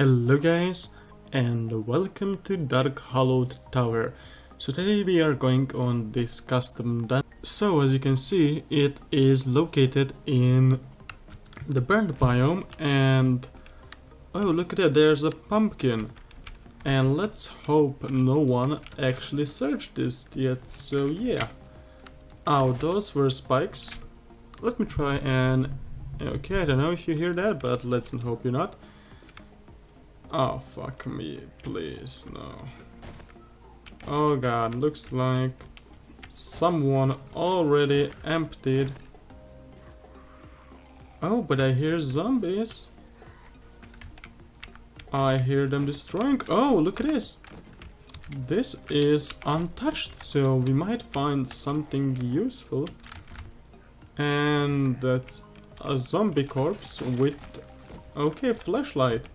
Hello guys and welcome to Dark Hollowed Tower. So today we are going on this custom dungeon. So as you can see it is located in the burnt biome and oh look at that there's a pumpkin and let's hope no one actually searched this yet so yeah. Oh those were spikes. Let me try and okay I don't know if you hear that but let's hope you're not. Oh, fuck me, please, no. Oh god, looks like someone already emptied. Oh, but I hear zombies. I hear them destroying. Oh, look at this. This is untouched, so we might find something useful. And that's a zombie corpse with... Okay, flashlight.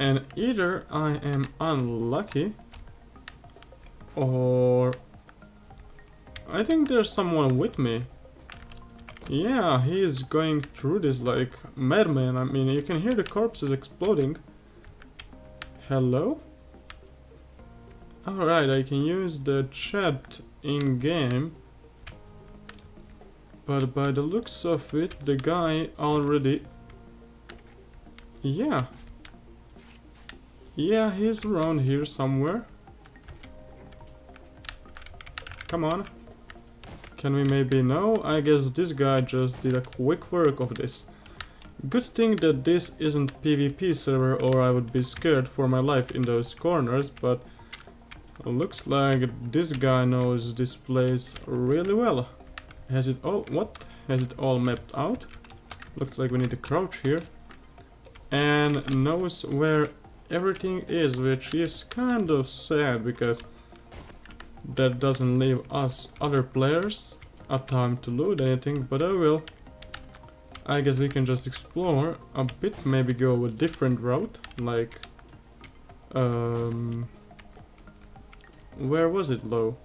And either I am unlucky or I think there's someone with me. Yeah, he is going through this like madman. I mean, you can hear the corpses exploding. Hello? Alright, I can use the chat in-game. But by the looks of it, the guy already... Yeah, yeah, he's around here somewhere. Come on. Can we maybe... know? I guess this guy just did a quick work of this. Good thing that this isn't PvP server or I would be scared for my life in those corners, but looks like this guy knows this place really well. Has it all... what? Has it all mapped out? Looks like we need to crouch here. And knows where everything is, which is kind of sad because that doesn't leave us other players a time to loot anything, but I will. I guess we can just explore a bit, maybe go a different route, like... Um, where was it, low?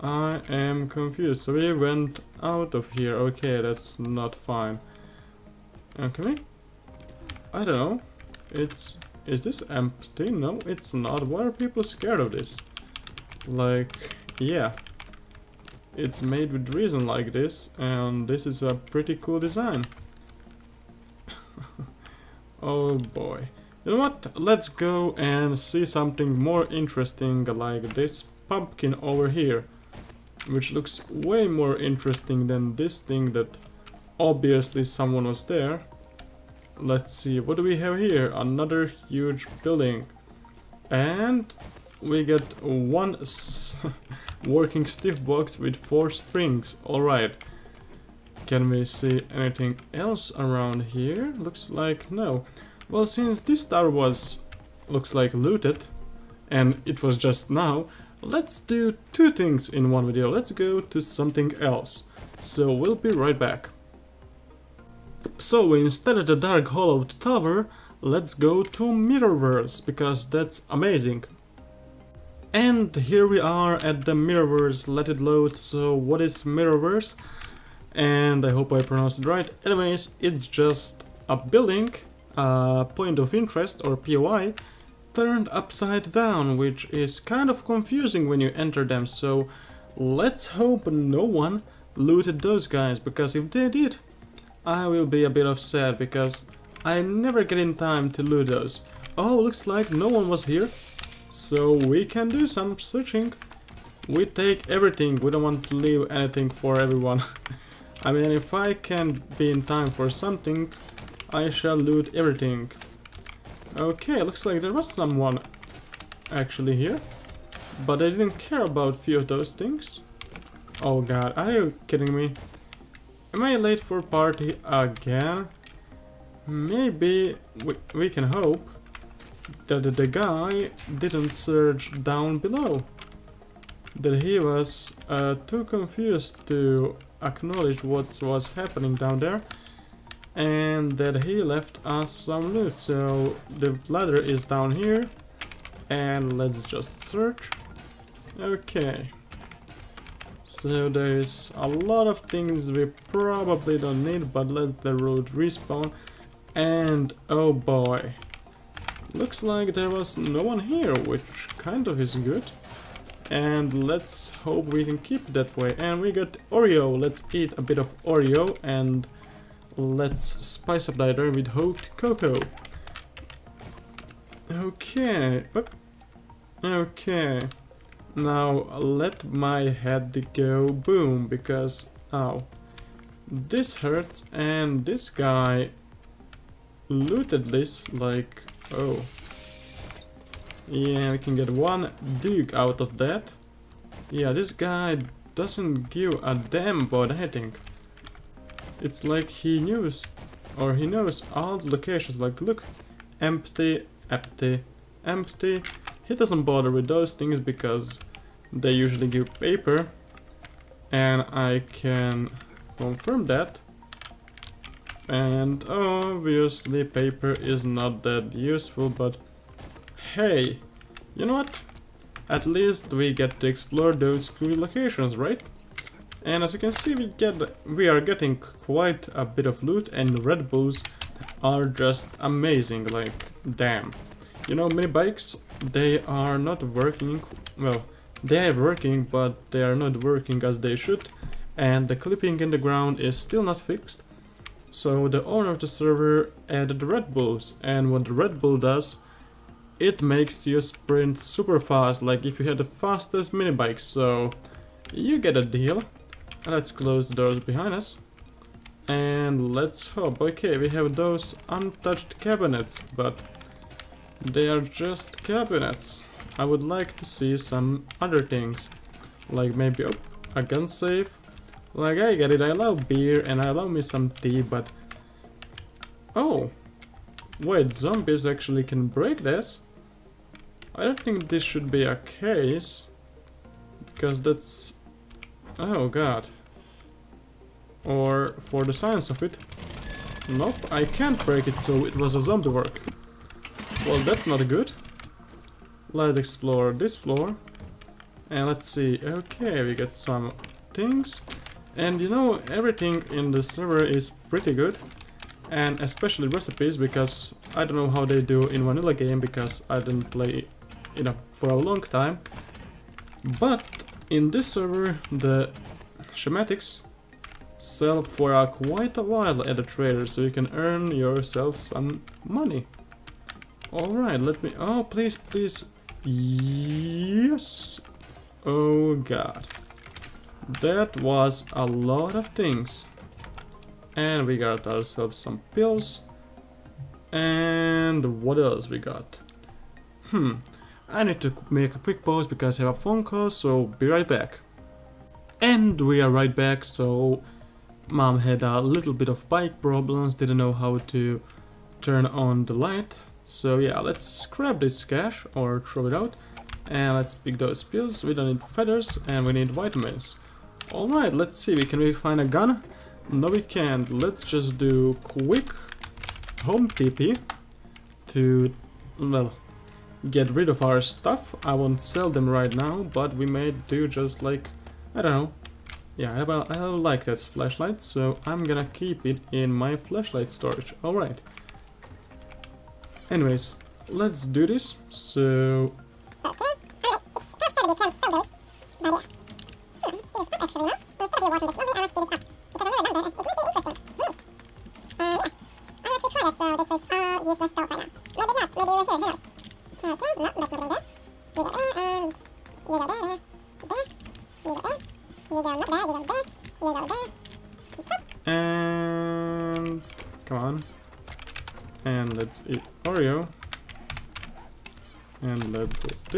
I am confused, so we went out of here, okay, that's not fine. Okay? I don't know, it's is this empty? No, it's not. Why are people scared of this? Like, yeah. It's made with reason like this, and this is a pretty cool design. oh boy. You know what? Let's go and see something more interesting like this pumpkin over here. Which looks way more interesting than this thing that obviously someone was there. Let's see, what do we have here? Another huge building. And we get one working stiff box with four springs. Alright. Can we see anything else around here? Looks like no. Well, since this tower was, looks like looted, and it was just now, let's do two things in one video. Let's go to something else. So we'll be right back. So instead of the Dark Hollowed Tower, let's go to Mirrorverse, because that's amazing. And here we are at the Mirrorverse, let it load, so what is Mirrorverse? And I hope I pronounced it right. Anyways, it's just a building, a point of interest or POI, turned upside down, which is kind of confusing when you enter them, so let's hope no one looted those guys, because if they did, I will be a bit upset because I never get in time to loot those. Oh, looks like no one was here. So we can do some searching. We take everything, we don't want to leave anything for everyone. I mean, if I can be in time for something, I shall loot everything. Okay, looks like there was someone actually here. But I didn't care about few of those things. Oh god, are you kidding me? Am I late for party again? Maybe we, we can hope that the guy didn't search down below. That he was uh, too confused to acknowledge what was happening down there and that he left us some loot. So the ladder is down here and let's just search. Okay. So there's a lot of things we probably don't need, but let the road respawn. And oh boy, Looks like there was no one here, which kind of is good. And let's hope we can keep that way. And we got Oreo. Let's eat a bit of Oreo and let's spice up later with hot cocoa. Okay. Okay. Now let my head go boom because ow. This hurts and this guy looted this like oh. Yeah, we can get one duke out of that. Yeah, this guy doesn't give a damn about anything. It's like he knows, or he knows all the locations, like look, empty, empty, empty. He doesn't bother with those things because they usually give paper. And I can confirm that. And obviously paper is not that useful, but hey, you know what? At least we get to explore those cool locations, right? And as you can see, we get we are getting quite a bit of loot, and Red Bulls are just amazing. Like, damn. You know, mini bikes, they are not working. Well, they are working, but they are not working as they should, and the clipping in the ground is still not fixed. So the owner of the server added Red Bulls, and what the Red Bull does it makes you sprint super fast, like if you had the fastest mini bike, so you get a deal. Let's close the doors behind us. And let's hope, okay, we have those untouched cabinets, but they are just cabinets. I would like to see some other things, like maybe oh, a gun safe. Like I get it, I love beer and I love me some tea, but... Oh! Wait, zombies actually can break this? I don't think this should be a case, because that's... Oh god. Or for the science of it. Nope, I can't break it, so it was a zombie work. Well, that's not good. Let's explore this floor. And let's see, okay, we got some things. And you know, everything in the server is pretty good. And especially recipes, because I don't know how they do in vanilla game, because I didn't play you know, for a long time. But in this server, the schematics sell for quite a while at a trader, so you can earn yourself some money. Alright, let me... Oh, please, please. Yes. Oh, God. That was a lot of things. And we got ourselves some pills. And what else we got? Hmm. I need to make a quick pause because I have a phone call, so be right back. And we are right back, so mom had a little bit of bike problems, didn't know how to turn on the light. So yeah, let's grab this cash or throw it out. And let's pick those pills, we don't need feathers and we need vitamins. Alright, let's see, we can we find a gun? No we can't, let's just do quick home TP to, well, get rid of our stuff. I won't sell them right now, but we may do just like, I don't know. Yeah, I, I like that flashlight, so I'm gonna keep it in my flashlight storage. Alright. Anyways, let's do this. So... Okay, alright, it's kind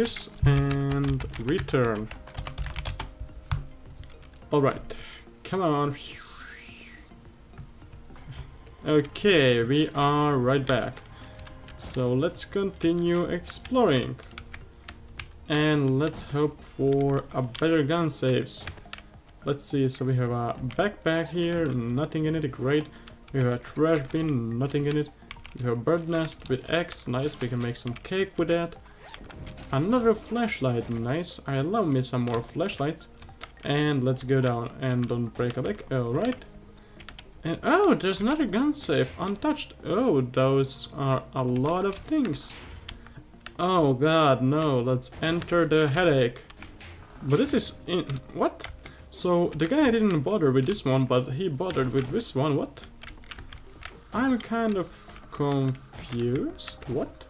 this and return. Alright, come on. Okay, we are right back. So let's continue exploring. And let's hope for a better gun saves. Let's see, so we have a backpack here, nothing in it, great. We have a trash bin, nothing in it. We have a bird nest with eggs, nice, we can make some cake with that. Another flashlight, nice, I love me some more flashlights. And let's go down and don't break a leg, alright. And oh, there's another gun safe, untouched. Oh, those are a lot of things. Oh god, no, let's enter the headache. But this is in... what? So, the guy didn't bother with this one, but he bothered with this one, what? I'm kind of confused, what?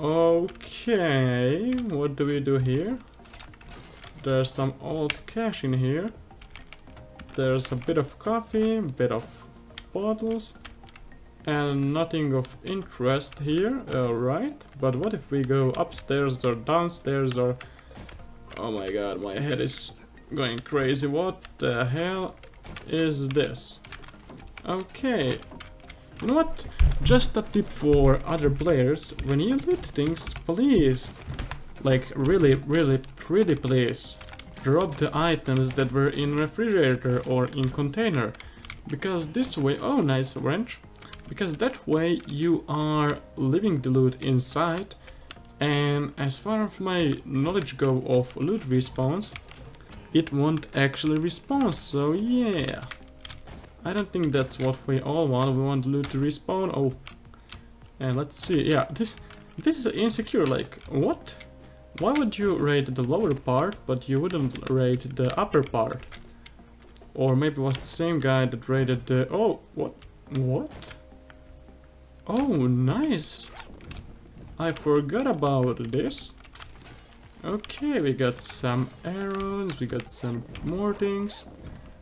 Okay, what do we do here? There's some old cash in here. There's a bit of coffee, bit of bottles, and nothing of interest here, alright. But what if we go upstairs or downstairs or... Oh my god, my head is going crazy. What the hell is this? Okay. You know what? Just a tip for other players. When you loot things, please, like really, really pretty please, drop the items that were in refrigerator or in container. Because this way, oh nice wrench, because that way you are leaving the loot inside and as far as my knowledge go of loot respawns, it won't actually respawn, so yeah. I don't think that's what we all want, we want loot to respawn, oh. And let's see, yeah, this this is insecure, like, what? Why would you raid the lower part, but you wouldn't raid the upper part? Or maybe it was the same guy that raided the... Oh, what? What? Oh, nice! I forgot about this. Okay, we got some arrows, we got some more things.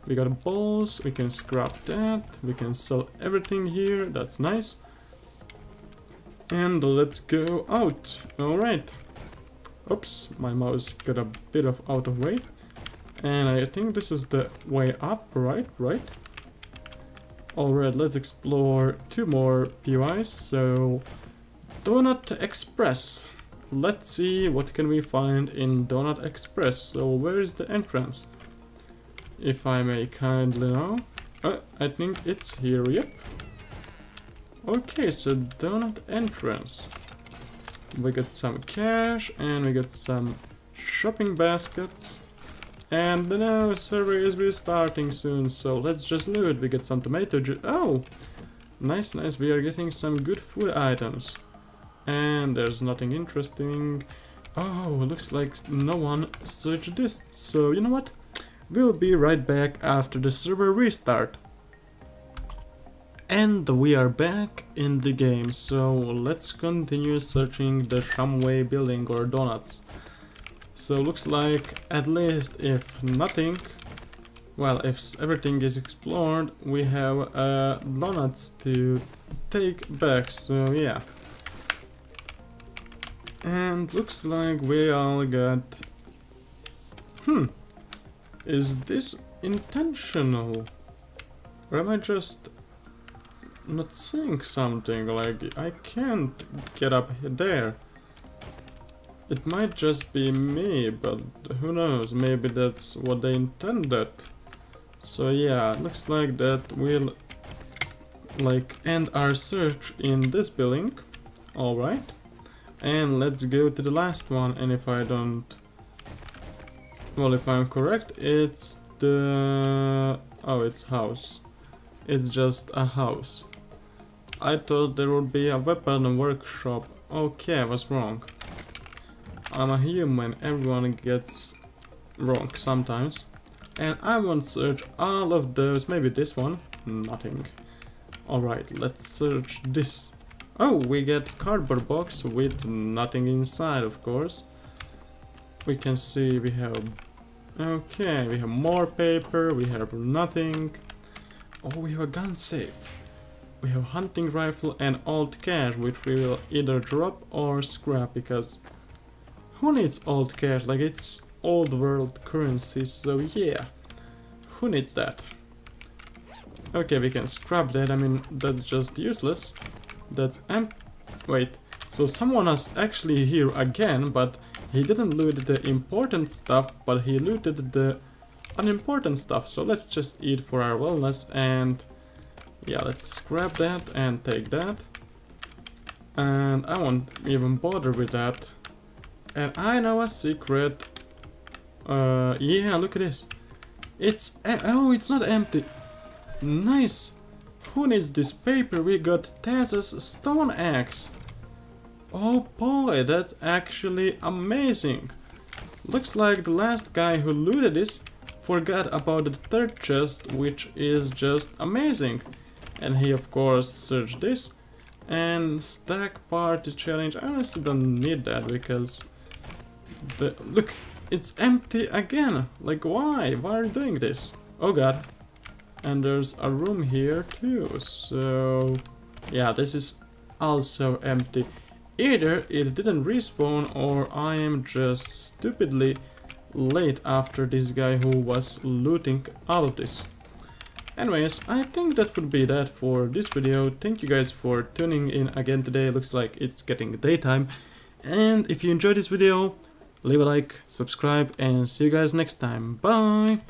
We got balls, we can scrap that, we can sell everything here, that's nice. And let's go out. Alright. Oops, my mouse got a bit of out of way. And I think this is the way up, right? Right? Alright, let's explore two more POIs. So, Donut Express. Let's see what can we find in Donut Express. So, where is the entrance? If I may kindly know. Uh, I think it's here, yep. Okay, so donut entrance. We got some cash and we got some shopping baskets. And the server is restarting soon, so let's just loot. We get some tomato juice. Oh! Nice, nice, we are getting some good food items. And there's nothing interesting. Oh, looks like no one searched this. So, you know what? We'll be right back after the server restart. And we are back in the game, so let's continue searching the Shamway building or donuts. So looks like at least if nothing, well if everything is explored, we have uh, donuts to take back, so yeah. And looks like we all got... Hmm. Is this intentional? Or am I just not seeing something, like I can't get up there. It might just be me, but who knows, maybe that's what they intended. So yeah, looks like that will like end our search in this building. Alright. And let's go to the last one, and if I don't... Well, if I'm correct, it's the... Oh, it's house. It's just a house. I thought there would be a weapon workshop. Okay, I was wrong. I'm a human, everyone gets wrong sometimes. And I won't search all of those, maybe this one, nothing. Alright, let's search this. Oh, we get cardboard box with nothing inside, of course. We can see we have... Okay, we have more paper, we have nothing. Oh, we have a gun safe. We have hunting rifle and old cash, which we will either drop or scrap, because who needs old cash? Like, it's old world currency, so yeah. Who needs that? Okay, we can scrap that, I mean, that's just useless. That's em- wait, so someone is actually here again, but he didn't loot the important stuff, but he looted the unimportant stuff, so let's just eat for our wellness and yeah, let's scrap that and take that. And I won't even bother with that. And I know a secret. Uh, yeah, look at this. It's, oh, it's not empty. Nice. Who needs this paper? We got Taz's stone axe. Oh boy, that's actually amazing. Looks like the last guy who looted this forgot about the third chest, which is just amazing. And he of course searched this. And stack party challenge, I honestly don't need that because... The, look, it's empty again. Like why? Why are you doing this? Oh god. And there's a room here too, so... Yeah, this is also empty. Either it didn't respawn or I am just stupidly late after this guy who was looting all of this. Anyways, I think that would be that for this video. Thank you guys for tuning in again today. Looks like it's getting daytime. And if you enjoyed this video, leave a like, subscribe, and see you guys next time. Bye!